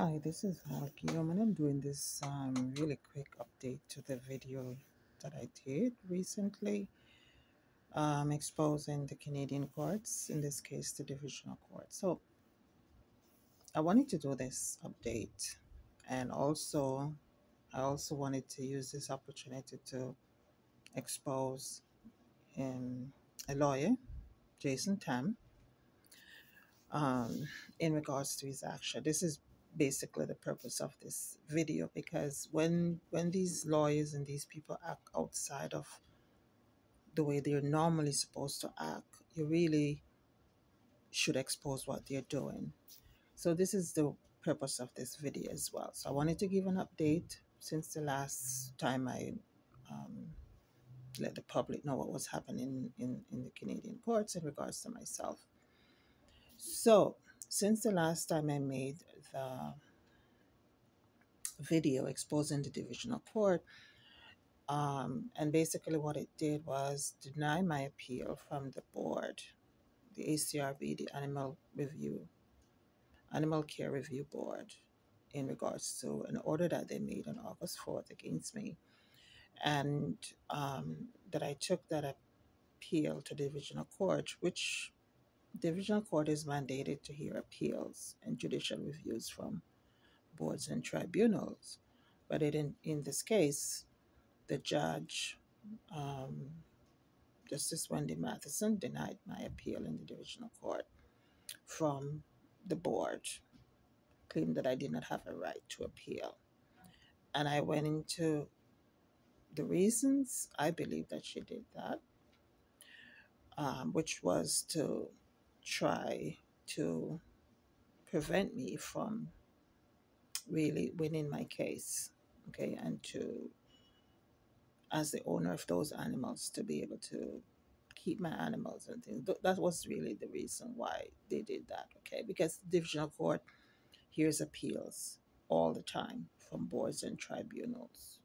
Hi, this is Val Guillaume, and I'm doing this um, really quick update to the video that I did recently, um, exposing the Canadian courts, in this case, the divisional court. So I wanted to do this update, and also I also wanted to use this opportunity to expose um, a lawyer, Jason Tam, um, in regards to his action. This is basically the purpose of this video because when when these lawyers and these people act outside of the way they're normally supposed to act, you really should expose what they're doing. So this is the purpose of this video as well. So I wanted to give an update since the last time I um, let the public know what was happening in, in the Canadian courts in regards to myself. So since the last time I made the video exposing the divisional court, um, and basically what it did was deny my appeal from the board, the ACRB, the Animal Review, Animal Care Review Board, in regards to an order that they made on August 4th against me, and um, that I took that appeal to the divisional court, which divisional court is mandated to hear appeals and judicial reviews from boards and tribunals. But it, in, in this case, the judge, um, Justice Wendy Matheson, denied my appeal in the divisional court from the board, claimed that I did not have a right to appeal. And I went into the reasons I believe that she did that, um, which was to try to prevent me from really winning my case, okay, and to, as the owner of those animals, to be able to keep my animals and things. That was really the reason why they did that, okay, because the divisional court hears appeals all the time from boards and tribunals.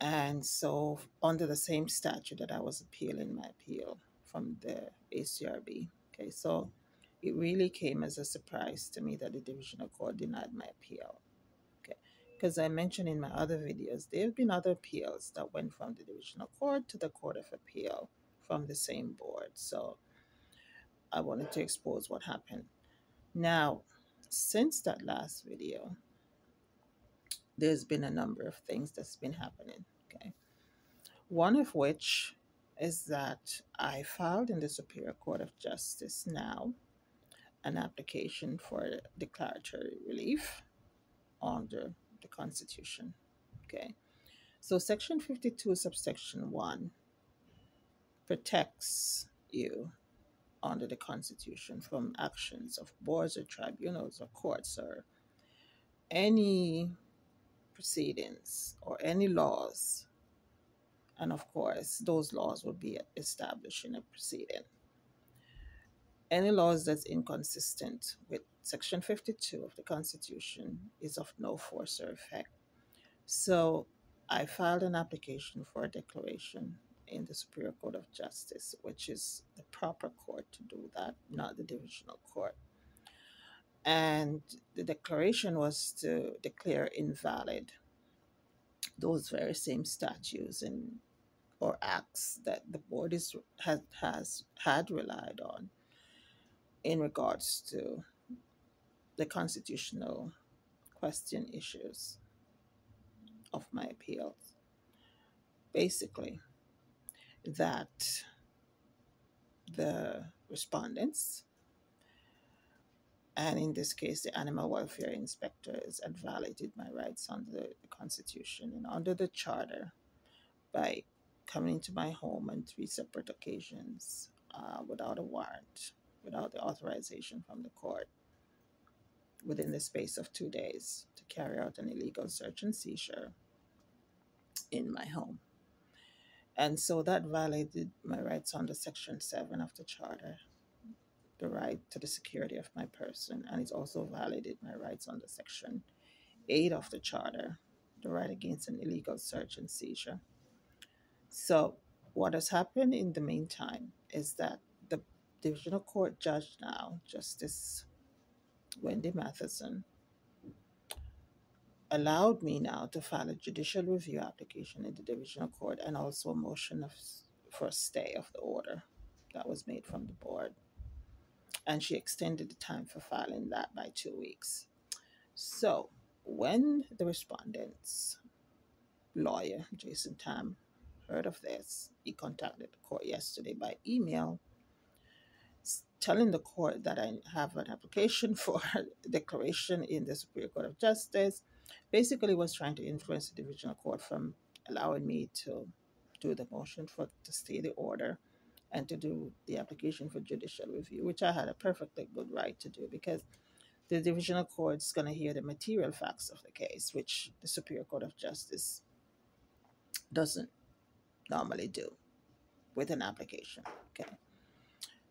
And so, under the same statute that I was appealing my appeal from the ACRB, okay, so it really came as a surprise to me that the divisional court denied my appeal. Okay, because I mentioned in my other videos, there have been other appeals that went from the divisional court to the court of appeal from the same board. So I wanted to expose what happened. Now, since that last video, there's been a number of things that's been happening. Okay, one of which is that I filed in the Superior Court of Justice now an application for declaratory relief under the Constitution. Okay, so Section 52, subsection 1 protects you under the Constitution from actions of boards or tribunals or courts or any proceedings or any laws. And of course, those laws will be established in a proceeding. Any laws that's inconsistent with Section 52 of the Constitution is of no force or effect. So I filed an application for a declaration in the Superior Court of Justice, which is the proper court to do that, not the divisional court. And the declaration was to declare invalid those very same statutes and or acts that the board is has has had relied on in regards to the constitutional question issues of my appeals. Basically, that the respondents, and in this case, the animal welfare inspectors, had violated my rights under the Constitution and under the Charter by coming into my home on three separate occasions uh, without a warrant, without the authorization from the court, within the space of two days to carry out an illegal search and seizure in my home. And so that violated my rights under Section 7 of the Charter, the right to the security of my person, and it also violated my rights under Section 8 of the Charter, the right against an illegal search and seizure. So, what has happened in the meantime is that the Divisional Court judge now, Justice Wendy Matheson, allowed me now to file a judicial review application in the divisional court and also a motion of, for a stay of the order that was made from the board. And she extended the time for filing that by two weeks. So when the respondent's lawyer, Jason Tam, heard of this, he contacted the court yesterday by email telling the court that I have an application for declaration in the Superior Court of Justice. Basically, was trying to influence the divisional court from allowing me to do the motion for to stay the order and to do the application for judicial review, which I had a perfectly good right to do because the divisional court is going to hear the material facts of the case, which the Superior Court of Justice doesn't normally do with an application. Okay.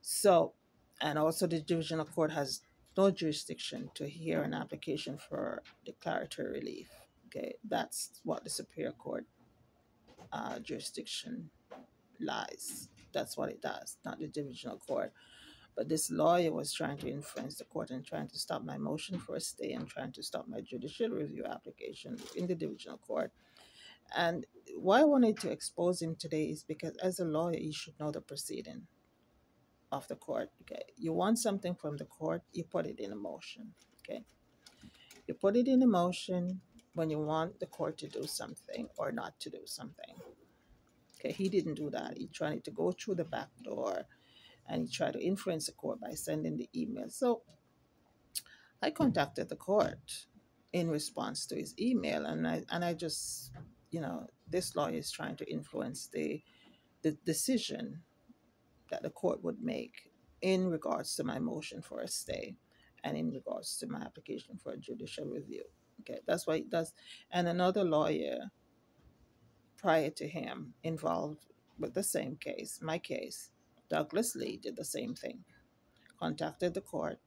So, and also the divisional court has no jurisdiction to hear an application for declaratory relief. Okay, that's what the Superior Court uh, jurisdiction lies. That's what it does, not the divisional court. But this lawyer was trying to influence the court and trying to stop my motion for a stay and trying to stop my judicial review application in the divisional court. And why I wanted to expose him today is because as a lawyer, you should know the proceeding of the court. Okay. You want something from the court, you put it in a motion. Okay. You put it in a motion when you want the court to do something or not to do something. Okay. He didn't do that. He tried to go through the back door and he tried to influence the court by sending the email. So I contacted the court in response to his email and I and I just you know, this lawyer is trying to influence the the decision that the court would make in regards to my motion for a stay and in regards to my application for a judicial review. Okay, that's why it does. And another lawyer prior to him involved with the same case, my case, Douglas Lee, did the same thing. Contacted the court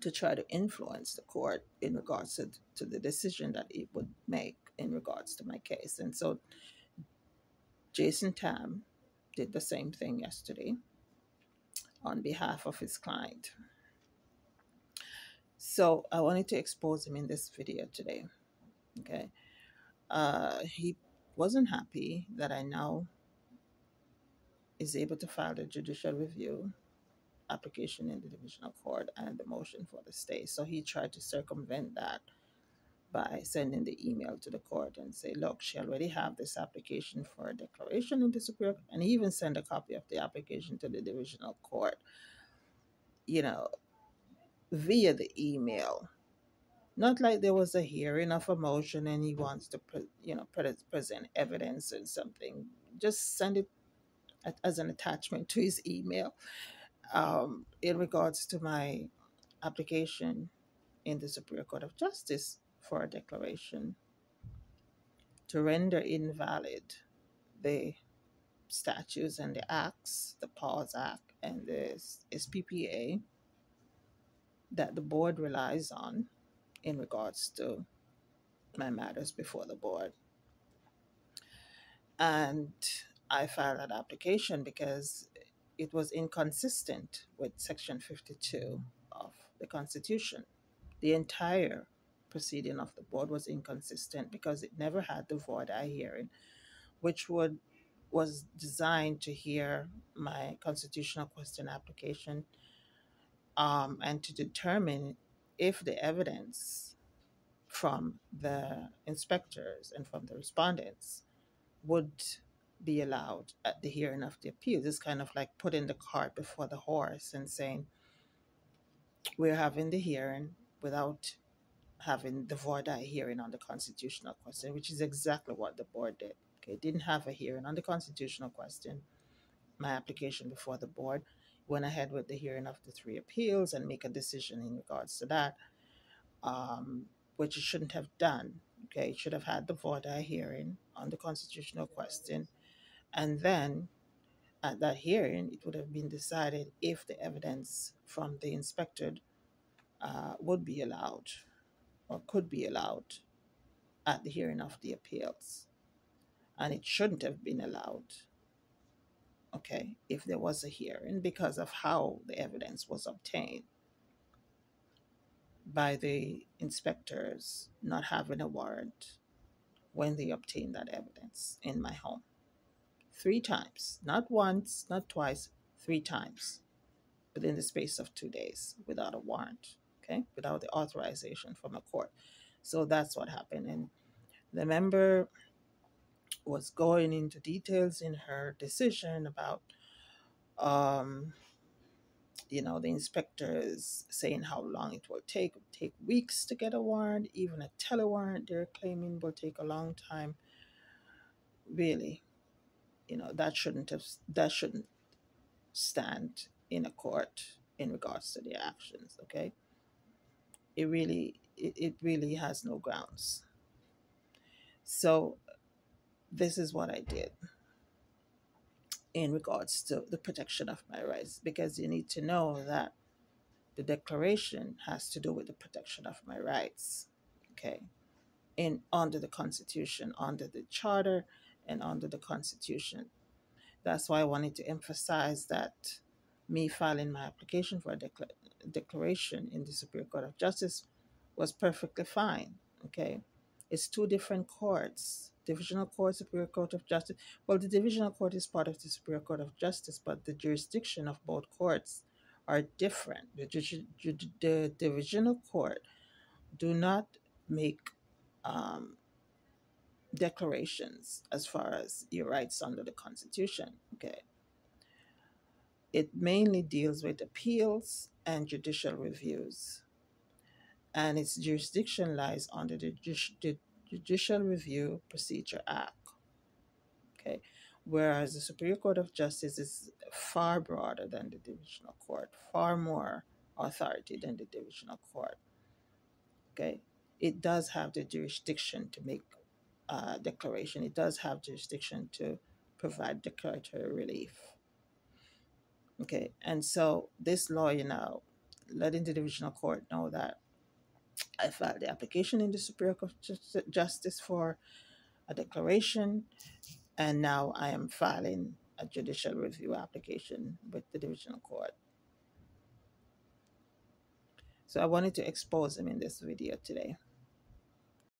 to try to influence the court in regards to, to the decision that it would make in regards to my case. And so Jason Tam did the same thing yesterday on behalf of his client. So I wanted to expose him in this video today. Okay. Uh, he wasn't happy that I now is able to file a judicial review application in the divisional court and the motion for the stay. So he tried to circumvent that by sending the email to the court and say, look, she already have this application for a declaration in the Superior and he even send a copy of the application to the divisional court, you know, via the email. Not like there was a hearing of a motion and he wants to, pre- you know, pre- present evidence and something. Just send it as an attachment to his email um, in regards to my application in the Superior Court of Justice for a declaration to render invalid the statutes and the acts, the PAWS Act and the SPPA that the board relies on in regards to my matters before the board. And I filed that application because it was inconsistent with Section 52 of the Constitution. The entire proceeding of the board was inconsistent because it never had the voir dire hearing, which would was designed to hear my constitutional question application um, and to determine if the evidence from the inspectors and from the respondents would be allowed at the hearing of the appeal. It's kind of like putting the cart before the horse and saying, we're having the hearing without having the voir dire hearing on the constitutional question, which is exactly what the board did. Okay, didn't have a hearing on the constitutional question. My application before the board went ahead with the hearing of the three appeals and make a decision in regards to that, um, which it shouldn't have done. Okay, it should have had the dire hearing on the constitutional question, and then at that hearing, it would have been decided if the evidence from the inspector uh, would be allowed or could be allowed at the hearing of the appeals. And it shouldn't have been allowed, okay, if there was a hearing because of how the evidence was obtained. by the inspectors not having a warrant when they obtained that evidence in my home. Three times, not once, not twice, three times within the space of two days without a warrant, okay, without the authorization from a court. So that's what happened. And the member was going into details in her decision about, um, you know, the inspectors saying how long it will take, take weeks to get a warrant, even a telewarrant they're claiming will take a long time. Really, you know, that shouldn't have, that shouldn't stand in a court in regards to their actions, okay? It really, it, it really has no grounds. So this is what I did in regards to the protection of my rights because you need to know that the declaration has to do with the protection of my rights okay? In under the constitution under the charter and under the constitution. That's why i wanted to emphasize that me filing my application for a decla- declaration in the superior court of justice was perfectly fine okay? It's two different courts divisional court superior court of justice. Well the divisional court is part of the superior court of justice but the jurisdiction of both courts are different. The, the divisional court do not make um, declarations as far as your rights under the constitution okay? It mainly deals with appeals and judicial reviews. And its jurisdiction lies under the, the Judicial Review Procedure Act. Okay, whereas the Superior Court of Justice is far broader than the Divisional Court, far more authority than the Divisional Court. Okay, it does have the jurisdiction to make a declaration. It does have jurisdiction to provide declaratory relief. Okay, and so this lawyer now letting the Divisional Court know that I filed the application in the Superior Court of Justice for a declaration, and now I am filing a judicial review application with the Divisional Court. So I wanted to expose them in this video today.